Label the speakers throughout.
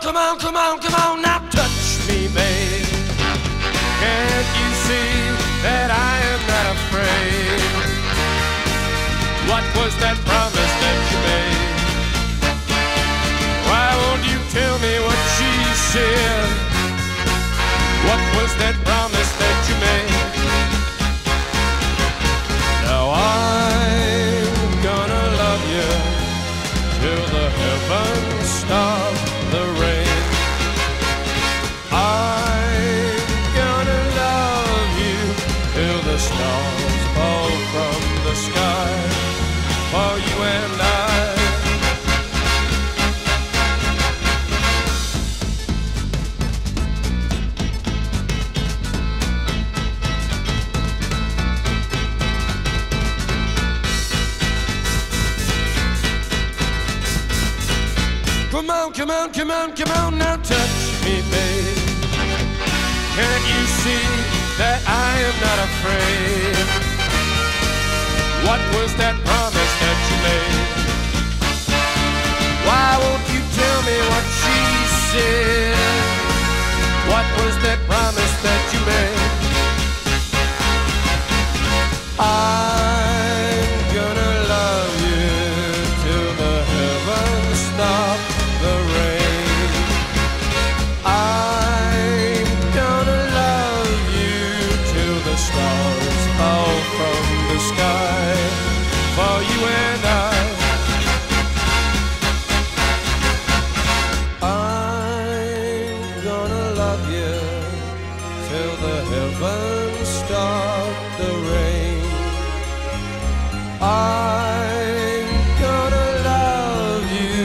Speaker 1: Come on, come on, come on, come on, now touch me, babe. Can't you see that I am not afraid? What was that promise that you made? Why won't you tell me what she said? What was that promise Come on, come on, come on, come on, now touch me, babe. Can't you see that I am not afraid? What was that promise that you made? Why won't you tell me what she said? What was that promise that you made? Fall from the sky for you and I. I'm gonna love you till the heavens stop the rain. I'm gonna love you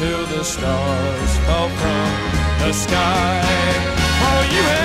Speaker 1: till the stars fall from the sky. For you and.